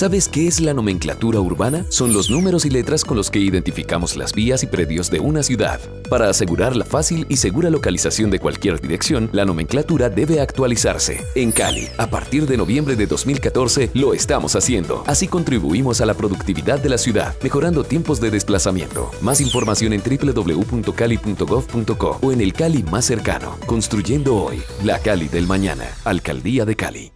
¿Sabes qué es la nomenclatura urbana? Son los números y letras con los que identificamos las vías y predios de una ciudad. Para asegurar la fácil y segura localización de cualquier dirección, la nomenclatura debe actualizarse. En Cali, a partir de noviembre de 2014, lo estamos haciendo. Así contribuimos a la productividad de la ciudad, mejorando tiempos de desplazamiento. Más información en www.cali.gov.co o en el Cali más cercano. Construyendo hoy, la Cali del mañana. Alcaldía de Cali.